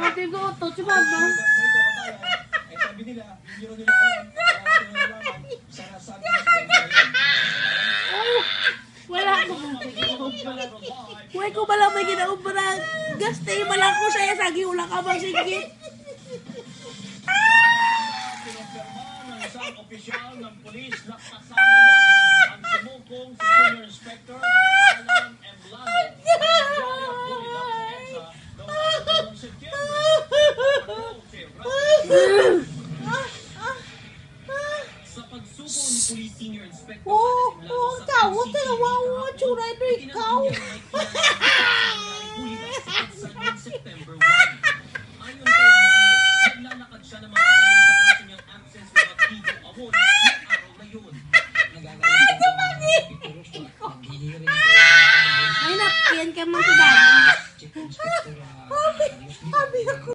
Pati ko to si mama. Eh, sabi nila, hindi rin nila alam. Wala ko. Huwag ko malang may ginaubra. Gaste malang ko siya sa giula ka bang sige. Kinumpirma ng isang opisyal ng polis na kasama niya niyang absence without legal award noong araw na yun. Ay, napkiyan ka man Inspector, ah, Sabi ako.